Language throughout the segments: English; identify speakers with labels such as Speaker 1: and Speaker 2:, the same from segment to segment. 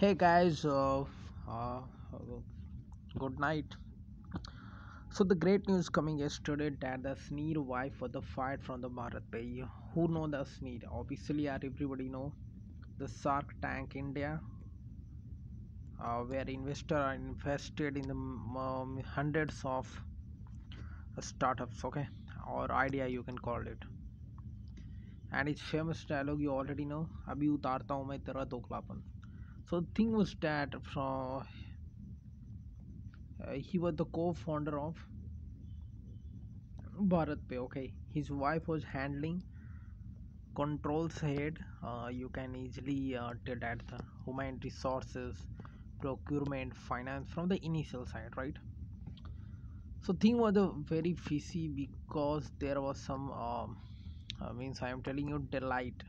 Speaker 1: hey guys uh, uh, good night. So the great news coming yesterday that the sneer wife was fired from the BharatPe who know the sneer? Obviously everybody know? The shark tank india uh, where investors are invested in the um, hundreds of uh, startups okay? Or idea you can call it. And its famous dialogue you already know. अभी उतारता हूँ मैं तेरा दोखलापन so the thing was that from uh, he was the co-founder of BharatPe. Okay, his wife was handling controls head. Uh, you can easily uh, tell that the human resources, procurement, finance from the initial side, right? So thing was a very fishy because there was some um, uh, means I am telling you Deloitte.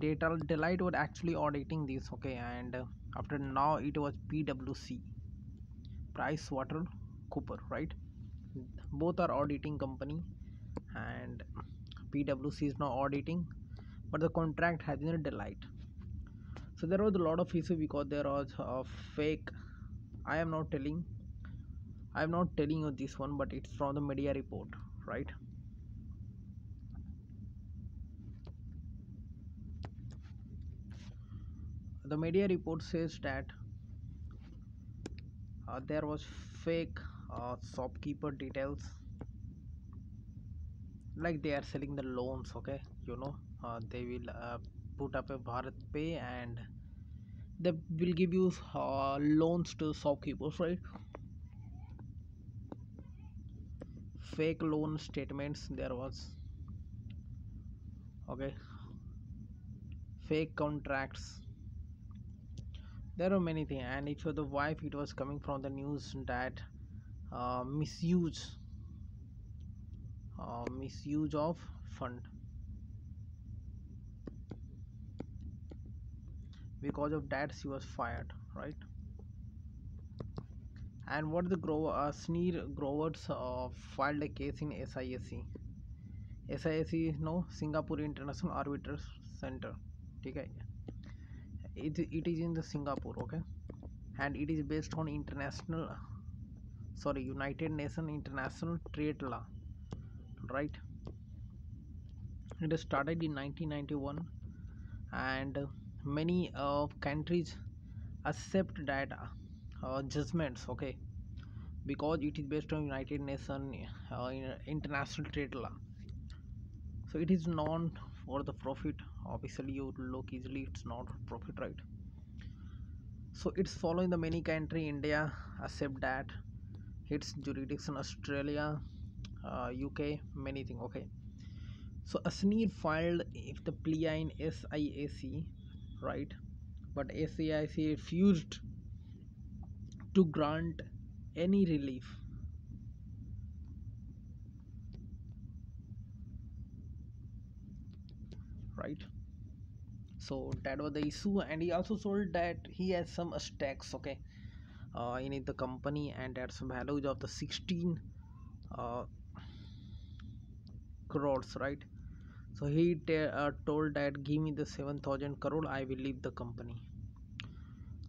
Speaker 1: Data Deloitte was actually auditing this. Okay, and uh, after now it was PwC, Price Water Cooper, right? Both are auditing company and PwC is now auditing, but the contract has been delight. So there was a lot of issue because there was a fake. I am not telling. I am not telling you this one, but it's from the media report, right? The media report says that uh, there was fake uh, shopkeeper details, like they are selling the loans. Okay, you know, uh, they will uh, put up a Bharat Pay and they will give you uh, loans to shopkeepers, right? Fake loan statements there was okay, fake contracts. There are many things, and if you're the wife, it was coming from the news that uh, misuse, uh, misuse of fund because of that she was fired, right? And what the Grover, uh, Sneer Grovers uh, filed a case in SISC. SISC is no Singapore International Arbiters Center. Okay, it, it is in the Singapore, okay, and it is based on international, sorry, United nation International Trade Law, right? It started in 1991, and many uh, countries accept that uh, judgments, okay, because it is based on United nation uh, International Trade Law. So it is non for the profit. Obviously, you look easily, it's not profit, right? So it's following the many country. India accept that. Its jurisdiction Australia, uh, UK, many thing. Okay. So Ashneer filed if the plea in SIAC, right? But SIAC refused to grant any relief. Right. So that was the issue, and he also told that he has some stacks, okay, uh, in the company, and that's values of the 16 uh, crores, right? So he uh, told that give me the 7000 crore, I will leave the company.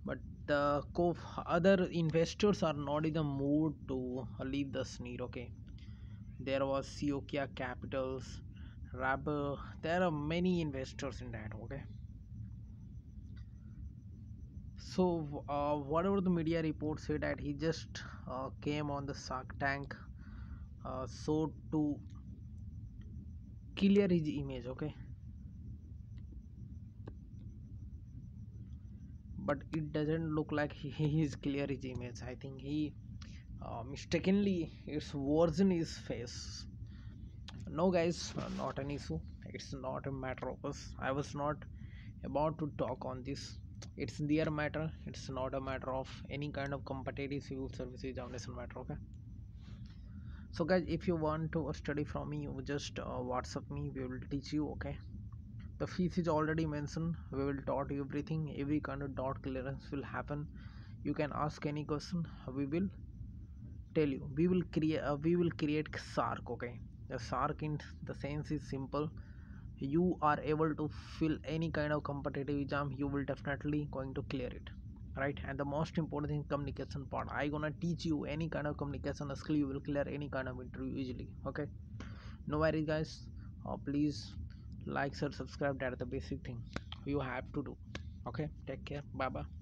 Speaker 1: But the co- other investors are not in the mood to leave the sneer, okay? There was Sequoia Capitals, Rabber, there are many investors in that, okay? So, uh, whatever the media reports say that he just uh, came on the Shark Tank uh, so to clear his image, okay? But it doesn't look like he, is clear his image. I think he uh, mistakenly its worsen his face. No, guys, uh, not an issue. It's not a matter of us. I was not about to talk on this. It's their matter. It's not a matter of any kind of competitive civil service examination matter. Okay. So, guys, if you want to study from me, you just uh, WhatsApp me. We will teach you. Okay. The fees is already mentioned. We will taught you everything. Every kind of dot clearance will happen. You can ask any question. We will tell you. We will create. Uh, we will create Sark. Okay. The Sark in the sense is simple. You are able to fill any kind of competitive exam you will definitely going to clear it right? And the most important thing communication part. I gonna teach you any kind of communication skill you will clear any kind of interview easily okay? No worries guys. Uh, please like share subscribe. That the basic thing you have to do okay? Take care. Bye bye